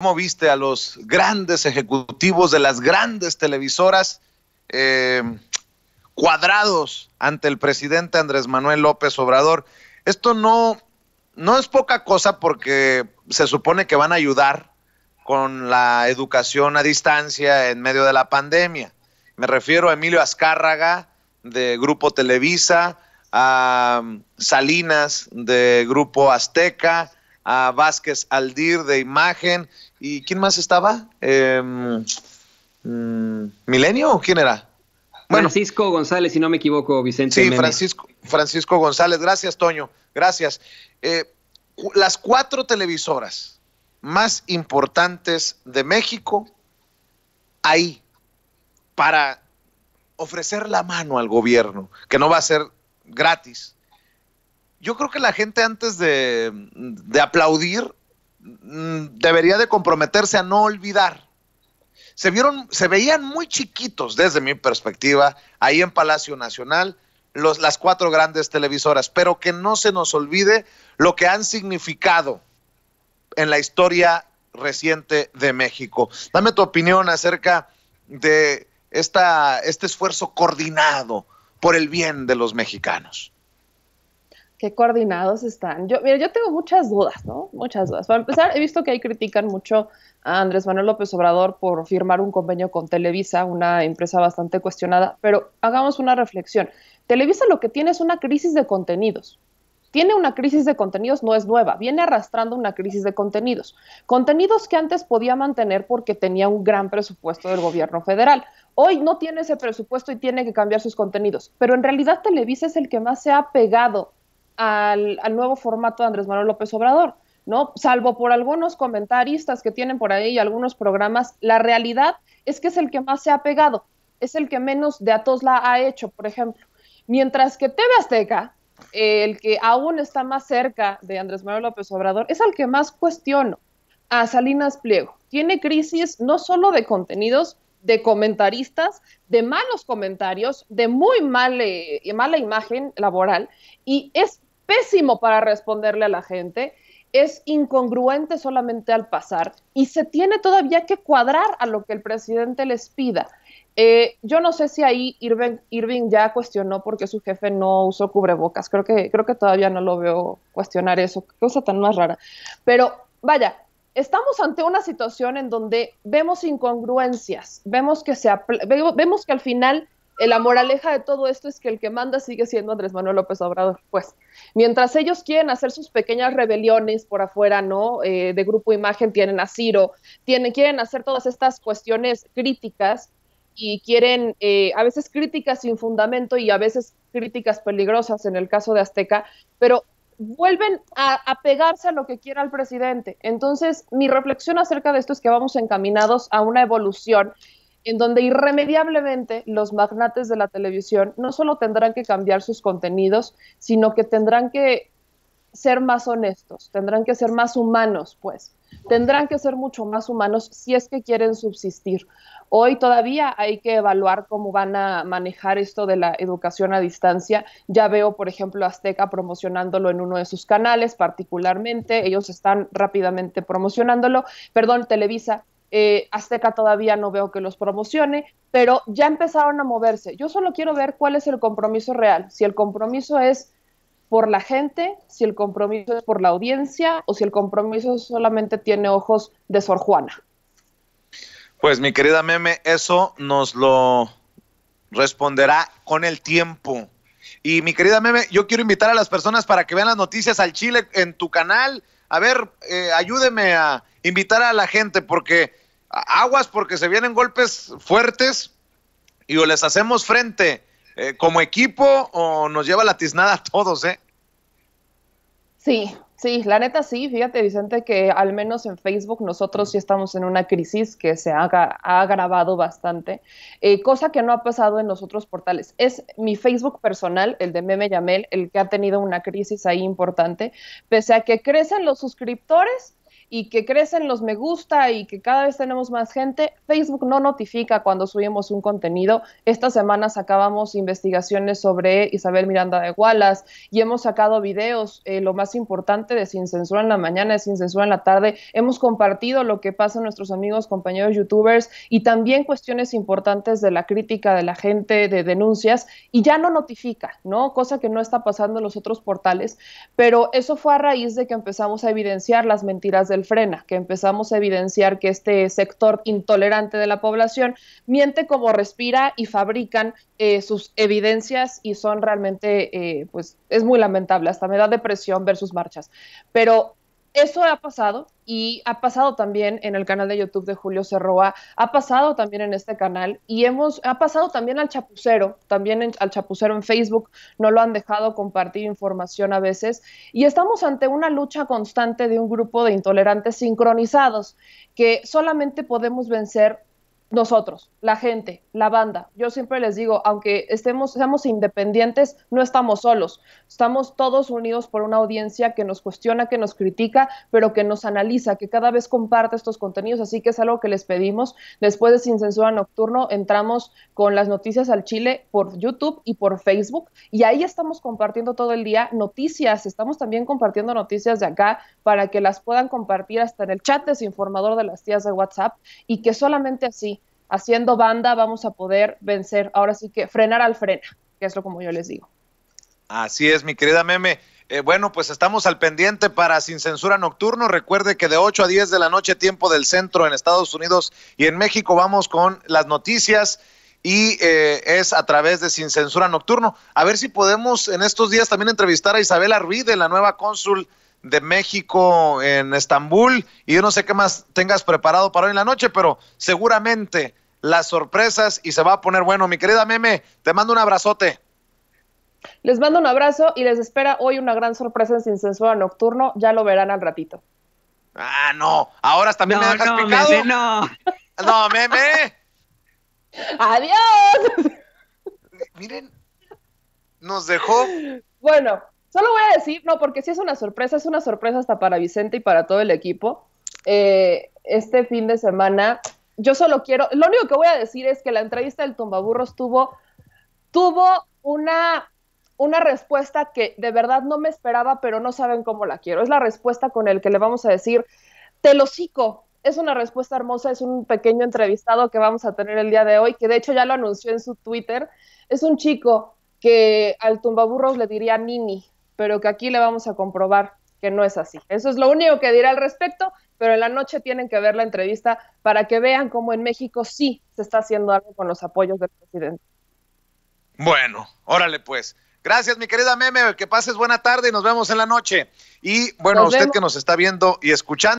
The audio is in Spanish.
¿Cómo viste a los grandes ejecutivos de las grandes televisoras eh, cuadrados ante el presidente Andrés Manuel López Obrador? Esto no, no es poca cosa porque se supone que van a ayudar con la educación a distancia en medio de la pandemia. Me refiero a Emilio Azcárraga de Grupo Televisa, a Salinas de Grupo Azteca, a Vázquez Aldir de Imagen. ¿Y quién más estaba? Em, mm, ¿Milenio o quién era? Francisco González, si no me equivoco, Vicente. Sí, Francisco, Francisco González. Gracias, Toño. Gracias. Eh, las cuatro televisoras más importantes de México ahí para ofrecer la mano al gobierno, que no va a ser gratis, yo creo que la gente antes de, aplaudir mm, debería de comprometerse a no olvidar. Se vieron, se veían muy chiquitos desde mi perspectiva ahí en Palacio Nacional los, las cuatro grandes televisoras, pero que no se nos olvide lo que han significado en la historia reciente de México. Dame tu opinión acerca de esta, este esfuerzo coordinado por el bien de los mexicanos qué coordinados están. Yo, mira, yo tengo muchas dudas, ¿no? Muchas dudas. Para empezar, he visto que ahí critican mucho a Andrés Manuel López Obrador por firmar un convenio con Televisa, una empresa bastante cuestionada, pero hagamos una reflexión. Televisa lo que tiene es una crisis de contenidos. Tiene una crisis de contenidos, no es nueva, viene arrastrando una crisis de contenidos. Contenidos que antes podía mantener porque tenía un gran presupuesto del gobierno federal. Hoy no tiene ese presupuesto y tiene que cambiar sus contenidos, pero en realidad Televisa es el que más se ha pegado al, nuevo formato de Andrés Manuel López Obrador. ¿no? Salvo por algunos comentaristas que tienen por ahí algunos programas, la realidad es que es el que más se ha pegado, es el que menos de Atosla ha hecho, por ejemplo. Mientras que TV Azteca, el que aún está más cerca de Andrés Manuel López Obrador, es el que más cuestiono a Salinas Pliego. Tiene crisis no solo de contenidos, de comentaristas, de malos comentarios, de muy mal, mala imagen laboral, y es pésimo para responderle a la gente, es incongruente solamente al pasar y se tiene todavía que cuadrar a lo que el presidente les pida. Eh, yo no sé si ahí Irving, ya cuestionó porque su jefe no usó cubrebocas. Creo que, creo que todavía no lo veo cuestionar eso. Cosa tan más rara. Pero vaya, estamos ante una situación en donde vemos incongruencias, vemos que, se vemos que al final la moraleja de todo esto es que el que manda sigue siendo Andrés Manuel López Obrador. Pues, mientras ellos quieren hacer sus pequeñas rebeliones por afuera, ¿no? Eh, de Grupo Imagen tienen a Ciro, tienen, quieren hacer todas estas cuestiones críticas y quieren, eh, a veces críticas sin fundamento y a veces críticas peligrosas en el caso de Azteca, pero vuelven a, a, pegarse a lo que quiera el presidente. Entonces, mi reflexión acerca de esto es que vamos encaminados a una evolución en donde irremediablemente los magnates de la televisión no solo tendrán que cambiar sus contenidos, sino que tendrán que ser más honestos, tendrán que ser más humanos, pues, tendrán que ser mucho más humanos si es que quieren subsistir. Hoy todavía hay que evaluar cómo van a manejar esto de la educación a distancia. Ya veo, por ejemplo, Azteca promocionándolo en uno de sus canales, particularmente. Ellos están rápidamente promocionándolo. Perdón, Televisa eh, Azteca todavía no veo que los promocione, pero ya empezaron a moverse. Yo solo quiero ver cuál es el compromiso real. Si el compromiso es por la gente, si el compromiso es por la audiencia o si el compromiso solamente tiene ojos de Sor Juana. Pues mi querida Meme, eso nos lo responderá con el tiempo. Y mi querida Meme, yo quiero invitar a las personas para que vean las noticias al Chile en tu canal. A ver, eh, ayúdeme a invitar a la gente porque aguas porque se vienen golpes fuertes y o les hacemos frente eh, como equipo o nos lleva la tiznada a todos, ¿eh? Sí, sí, la neta sí, fíjate Vicente que al menos en Facebook nosotros sí estamos en una crisis que se ha, ha agravado bastante, eh, cosa que no ha pasado en los otros portales. Es mi Facebook personal, el de Meme Yamel, el que ha tenido una crisis ahí importante, pese a que crecen los suscriptores, y que crecen los me gusta y que cada vez tenemos más gente, Facebook no notifica cuando subimos un contenido. Esta semana sacábamos investigaciones sobre Isabel Miranda de Wallace y hemos sacado videos, eh, lo más importante de Sin Censura en la mañana, de Sin Censura en la tarde. Hemos compartido lo que pasa en nuestros amigos, compañeros youtubers y también cuestiones importantes de la crítica de la gente, de denuncias, y ya no notifica, ¿no? Cosa que no está pasando en los otros portales, pero eso fue a raíz de que empezamos a evidenciar las mentiras frena, que empezamos a evidenciar que este sector intolerante de la población miente como respira y fabrican eh, sus evidencias y son realmente, eh, pues es muy lamentable, hasta me da depresión ver sus marchas. Pero eso ha pasado y ha pasado también en el canal de YouTube de Julio Cerroa, ha pasado también en este canal y hemos, ha pasado también al chapucero, también al chapucero en Facebook, no lo han dejado compartir información a veces y estamos ante una lucha constante de un grupo de intolerantes sincronizados que solamente podemos vencer nosotros, la gente, la banda. Yo siempre les digo, aunque estemos, seamos independientes, no estamos solos. Estamos todos unidos por una audiencia que nos cuestiona, que nos critica, pero que nos analiza, que cada vez comparte estos contenidos. Así que es algo que les pedimos. Después de Sin Censura Nocturno, entramos con las noticias al Chile por YouTube y por Facebook. Y ahí estamos compartiendo todo el día noticias. Estamos también compartiendo noticias de acá para que las puedan compartir hasta en el chat desinformador de las tías de WhatsApp y que solamente así haciendo banda vamos a poder vencer, ahora sí que frenar al frena, que es lo como yo les digo. Así es, mi querida Meme. Eh, bueno, pues estamos al pendiente para Sin Censura Nocturno. Recuerde que de 8 a 10 de la noche, tiempo del centro en Estados Unidos y en México, vamos con las noticias y eh, es a través de Sin Censura Nocturno. A ver si podemos en estos días también entrevistar a Isabel Arvide, la nueva cónsul de México en Estambul y yo no sé qué más tengas preparado para hoy en la noche, pero seguramente las sorpresas y se va a poner bueno. Mi querida Meme, te mando un abrazote. Les mando un abrazo y les espera hoy una gran sorpresa en Sin Censura Nocturno. Ya lo verán al ratito. Ah, no. Ahora también me dejas no, picado. Meme, no. no, Meme. Adiós. Miren, nos dejó. Bueno, Solo voy a decir, no, porque si es una sorpresa, es una sorpresa hasta para Vicente y para todo el equipo. Eh, este fin de semana, yo solo quiero, lo único que voy a decir es que la entrevista del Tumbaburros tuvo, tuvo una, una respuesta que de verdad no me esperaba, pero no saben cómo la quiero. Es la respuesta con el que le vamos a decir, te lo cico. Es una respuesta hermosa, es un pequeño entrevistado que vamos a tener el día de hoy, que de hecho ya lo anunció en su Twitter. Es un chico que al tumbaburros le diría Nini, pero que aquí le vamos a comprobar que no es así. Eso es lo único que dirá al respecto, pero en la noche tienen que ver la entrevista para que vean cómo en México sí se está haciendo algo con los apoyos del presidente. Bueno, órale pues. Gracias, mi querida Meme, que pases buena tarde y nos vemos en la noche. Y bueno, usted que nos está viendo y escuchando.